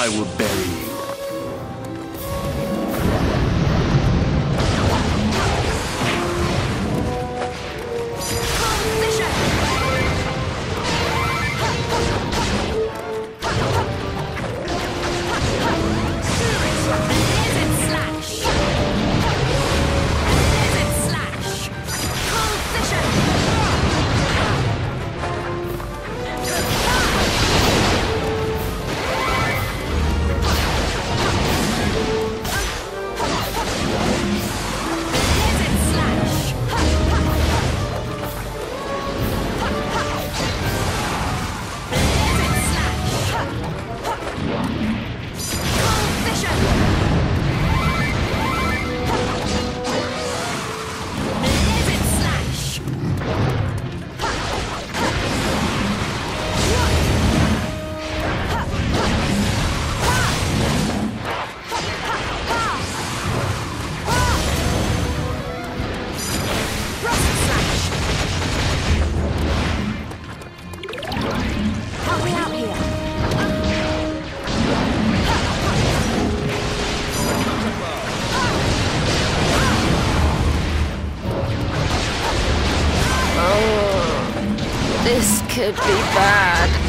I will bury you. Could be bad.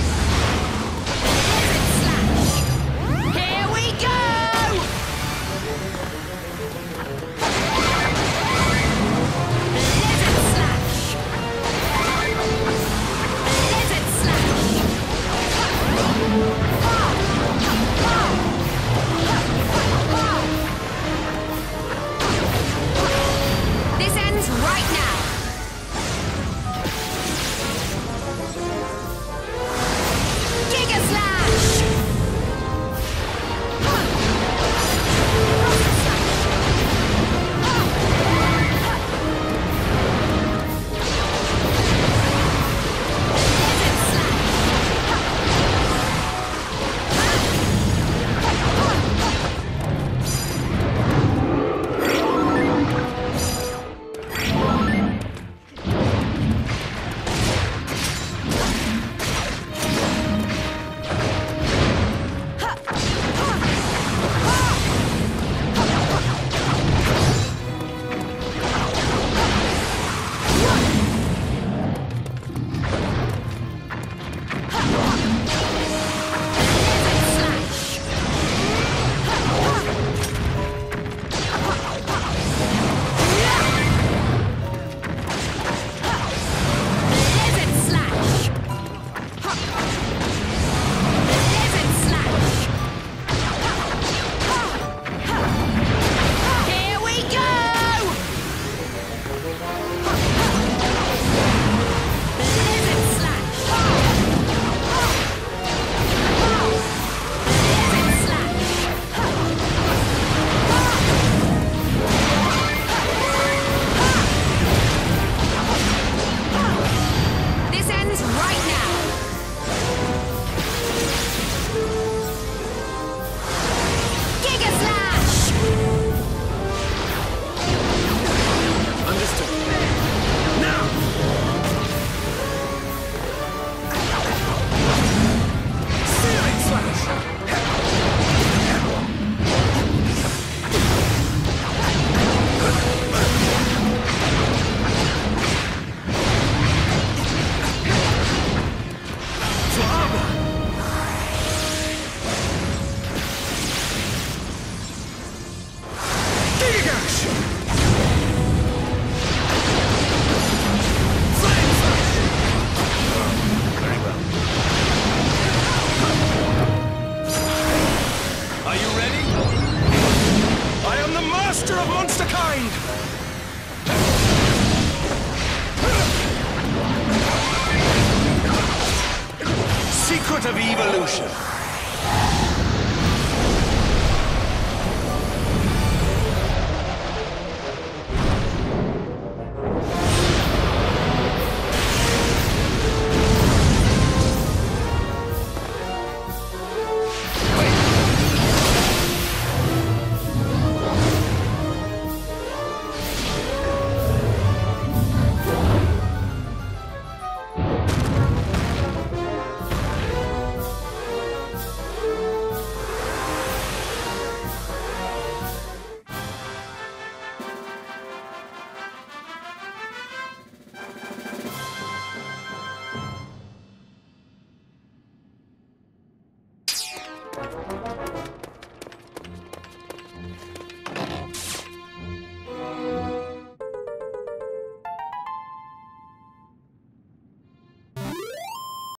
Secret of evolution.